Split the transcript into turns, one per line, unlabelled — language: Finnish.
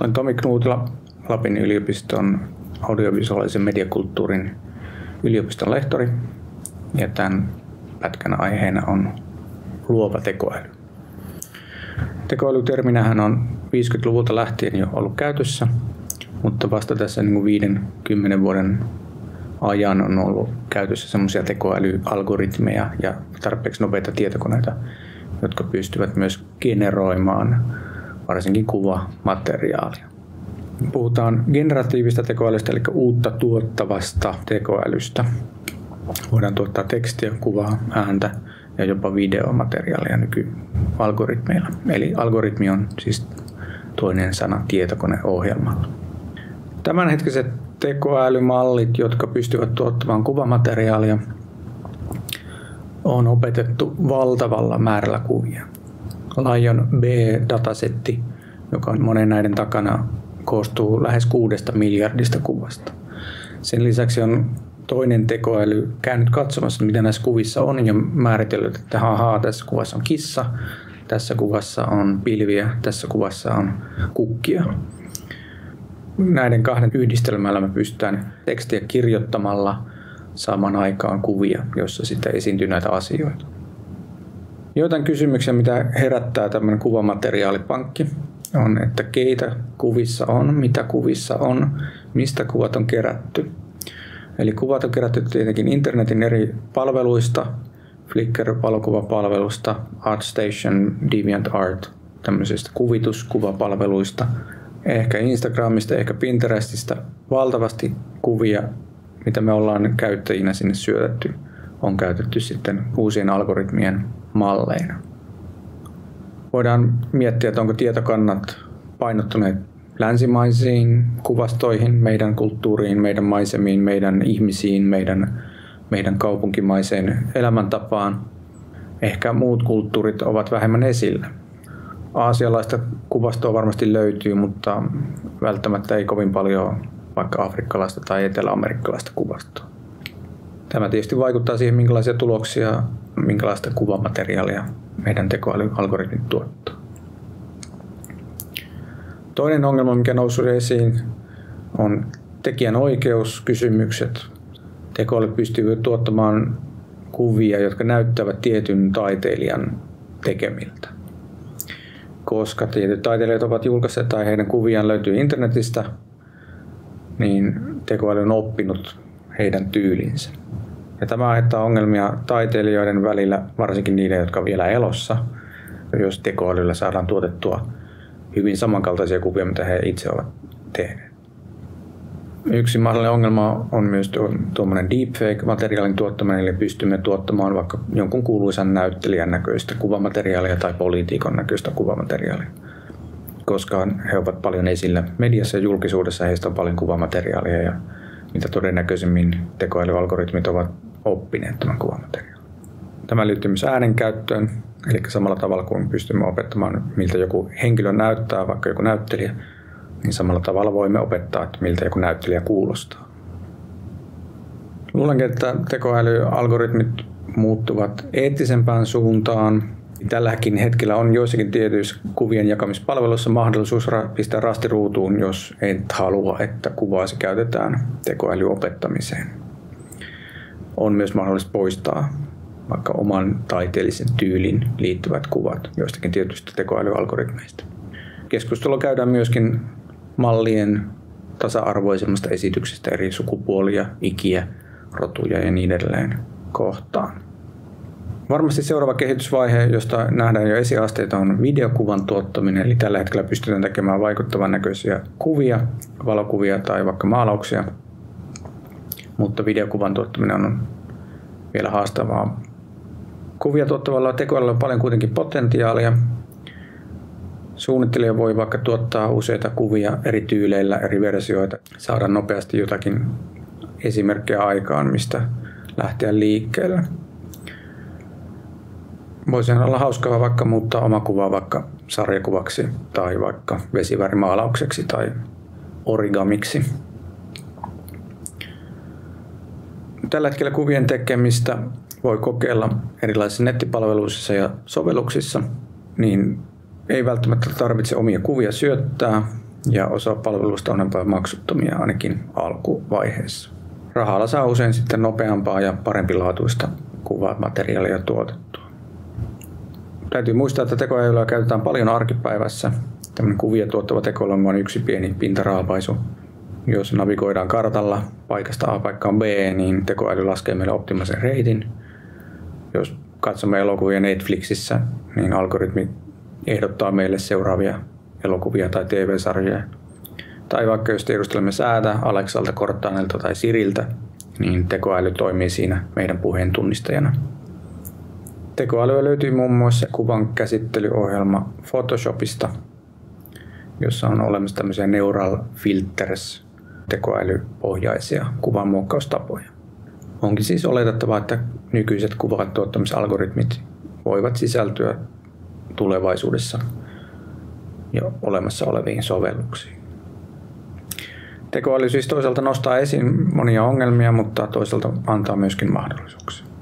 Olen Tomi Knuutila, Lapin yliopiston audiovisuaalisen mediakulttuurin yliopiston lehtori ja tämän pätkän aiheena on luova tekoäly. Tekoälyterminähän on 50-luvulta lähtien jo ollut käytössä, mutta vasta tässä niin 50 vuoden ajan on ollut käytössä semmoisia tekoälyalgoritmeja ja tarpeeksi nopeita tietokoneita, jotka pystyvät myös generoimaan varsinkin kuvamateriaalia. Puhutaan generatiivista tekoälystä, eli uutta tuottavasta tekoälystä. Voidaan tuottaa tekstiä, kuvaa, ääntä ja jopa videomateriaalia nykyalgoritmeilla. Eli algoritmi on siis toinen sana tietokoneohjelmalla. Tämänhetkiset tekoälymallit, jotka pystyvät tuottamaan kuvamateriaalia, on opetettu valtavalla määrällä kuvia. Lion B-datasetti, joka on monen näiden takana, koostuu lähes kuudesta miljardista kuvasta. Sen lisäksi on toinen tekoäly käynyt katsomassa, mitä näissä kuvissa on ja määritellyt, että haha, tässä kuvassa on kissa, tässä kuvassa on pilviä, tässä kuvassa on kukkia. Näiden kahden yhdistelmällä me pystytään tekstiä kirjoittamalla saamaan aikaan kuvia, joissa sitten esiintyy näitä asioita. Joitain kysymyksiä, mitä herättää tämmöinen kuvamateriaalipankki, on, että keitä kuvissa on, mitä kuvissa on, mistä kuvat on kerätty. Eli kuvat on kerätty tietenkin internetin eri palveluista, Flickr-valokuvapalvelusta, ArtStation, DeviantArt, tämmöisistä kuvituskuvapalveluista, ehkä Instagramista, ehkä Pinterestistä, valtavasti kuvia, mitä me ollaan käyttäjinä sinne syötetty, on käytetty sitten uusien algoritmien malleina. Voidaan miettiä, että onko tietokannat painottuneet länsimaisiin kuvastoihin, meidän kulttuuriin, meidän maisemiin, meidän ihmisiin, meidän, meidän kaupunkimaiseen elämäntapaan. Ehkä muut kulttuurit ovat vähemmän esillä. Aasialaista kuvastoa varmasti löytyy, mutta välttämättä ei kovin paljon vaikka afrikkalaista tai eteläamerikkalaista kuvastoa. Tämä tietysti vaikuttaa siihen, minkälaisia tuloksia, minkälaista kuvamateriaalia meidän tekoälyalgoritmit tuottaa. Toinen ongelma, mikä nousi esiin, on tekijän oikeuskysymykset. Tekoäly pystyy tuottamaan kuvia, jotka näyttävät tietyn taiteilijan tekemiltä. Koska tietyt taiteilijat ovat julkaisseet tai heidän kuviaan löytyy internetistä, niin tekoäly on oppinut heidän tyylinsä. Ja tämä aiheuttaa ongelmia taiteilijoiden välillä, varsinkin niiden, jotka on vielä elossa, jos tekoälyllä saadaan tuotettua hyvin samankaltaisia kuvia, mitä he itse ovat tehneet. Yksi mahdollinen ongelma on myös tuommoinen deepfake-materiaalin tuottaminen, eli pystymme tuottamaan vaikka jonkun kuuluisan näyttelijän näköistä kuvamateriaalia tai poliitikon näköistä kuvamateriaalia. Koska he ovat paljon esillä mediassa ja julkisuudessa, heistä on paljon kuvamateriaalia ja mitä todennäköisemmin tekoälyalgoritmit ovat oppineet tämän kuvamateriaalin. Tämä liittyy myös äänen käyttöön, eli samalla tavalla kuin pystymme opettamaan, miltä joku henkilö näyttää, vaikka joku näyttelijä, niin samalla tavalla voimme opettaa, että miltä joku näyttelijä kuulostaa. Luulenkin, että tekoälyalgoritmit muuttuvat eettisempään suuntaan. Tälläkin hetkellä on joissakin tietyissä kuvien jakamispalveluissa mahdollisuus pistää rastiruutuun, jos et halua, että kuvaasi käytetään tekoälyopettamiseen. On myös mahdollista poistaa vaikka oman taiteellisen tyylin liittyvät kuvat joistakin tietystä tekoälyalgoritmeista. Keskustelua käydään myöskin mallien tasa-arvoisemmasta esityksestä eri sukupuolia, ikiä, rotuja ja niin edelleen kohtaan. Varmasti seuraava kehitysvaihe, josta nähdään jo esiasteita, on videokuvan tuottaminen. Eli tällä hetkellä pystytään tekemään vaikuttavan näköisiä kuvia, valokuvia tai vaikka maalauksia. Mutta videokuvan tuottaminen on vielä haastavaa. Kuvia tuottavalla tekoälyllä on paljon kuitenkin potentiaalia. Suunnittelija voi vaikka tuottaa useita kuvia eri tyyleillä, eri versioita, saada nopeasti jotakin esimerkkejä aikaan, mistä lähteä liikkeelle. Voisi olla hauskaa vaikka muuttaa oma kuva vaikka sarjakuvaksi tai vaikka vesivärimaalaukseksi tai origamiksi. Tällä hetkellä kuvien tekemistä voi kokeilla erilaisissa nettipalveluissa ja sovelluksissa, niin ei välttämättä tarvitse omia kuvia syöttää. ja osa palveluista on maksuttomia ainakin alkuvaiheessa. Rahalla saa usein sitten nopeampaa ja parempilaatuista kuvamateriaalia tuotettua. Täytyy muistaa, että tekoälyä käytetään paljon arkipäivässä. Tämmöinen kuvia tuottava tekoäly on yksi pieni pintaraapaisu. Jos navigoidaan kartalla paikasta A paikkaan B, niin tekoäly laskee meille optimaalisen reitin. Jos katsomme elokuvia Netflixissä, niin algoritmi ehdottaa meille seuraavia elokuvia tai TV-sarjoja. Tai vaikka jos tiedustelemme säätä Aleksalta, Cortanelta tai Siriltä, niin tekoäly toimii siinä meidän puheen tunnistajana. Tekoälyä löytyy muun muassa kuvan käsittelyohjelma Photoshopista, jossa on olemassa tämmöisiä neural filters tekoälypohjaisia kuvanmuokkaustapoja. Onkin siis oletettavaa, että nykyiset kuvatuottamisalgoritmit voivat sisältyä tulevaisuudessa jo olemassa oleviin sovelluksiin. Tekoäly siis toisaalta nostaa esiin monia ongelmia, mutta toisaalta antaa myöskin mahdollisuuksia.